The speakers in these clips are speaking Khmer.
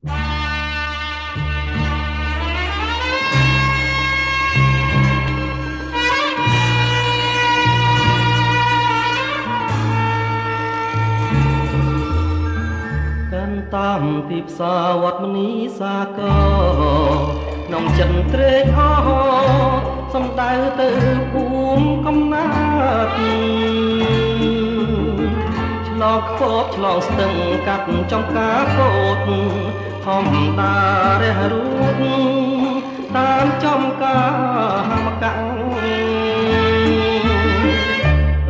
កាន់តាមទីផ្សារវត្តមនីសាគរក្នុងចិនត្រេកអរសំដៅទៅភូមិកំណា ត់ឆ្លងខបឆ្លងស្ទឹងកាត់ចំការកោតធម្មតារះរូតតាមចំការមកកាំង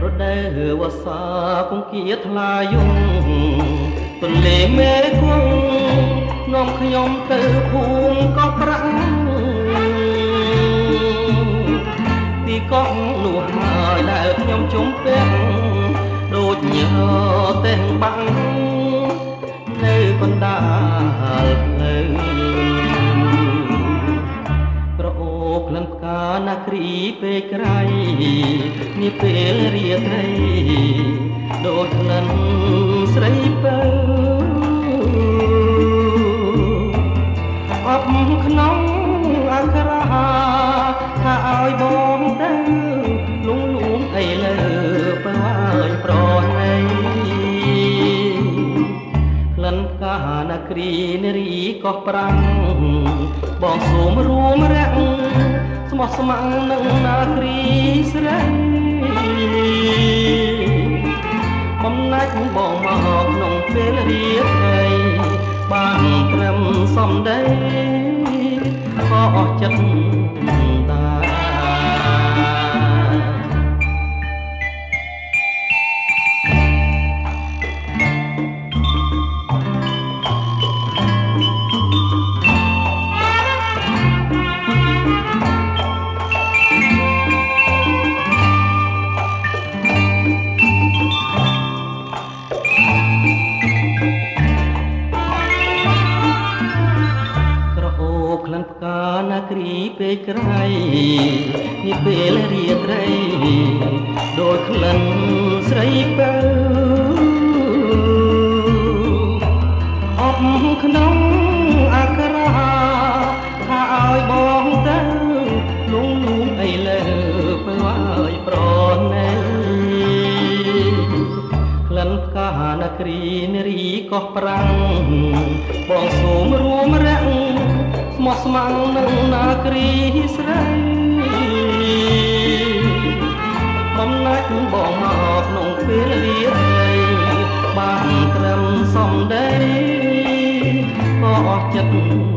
រដូវវស្សាគង្គាថ្លាយងទន្លេមេគង្គនាំខ្ញុំទៅភូមិកោះប្រាក់ទីកោះនោះហើយដែលខ្ញុំជុំពាក់ដូច ញើទាំងបាំងនៅកណ្ដាលផ្លូវក្រអូបក្លិនផ្កាណាគ្រីពេកក្រៃនេះពេលរាត្រីដូចក្លិនស្រីពៅអបក្នុងអក្សរាថាឲ្យបងទៅ ក្លិនផ្កាណាគ្រីនារីកោះប្រាំងបងសូមរួមរាក់ស្មោះស្ម័គ្រនឹងនាគ្រីស្រីបំណាច់បងមកក្នុងពេលរាត្រីបានត្រឹមសំដីខកចិត្ត គ្រីពេកក្រៃនេះពេលរាត្រីដូចក្លិនស្រីបើអបក្នុងអក្សរាថាឲ្យបងទៅលងលួងអីលើបើឲ្យប្រណីក្លិនផ្កាណាគ្រីនារីកោះប្រាំងបងសូមរួមរាក់ ស្មោះស្ម័គ្រនឹងនាគ្រីស្រីបំណាច់បងមកក្នុងពេលរាត្រីបានត្រឹមសំដីក៏អស់ចិត្ត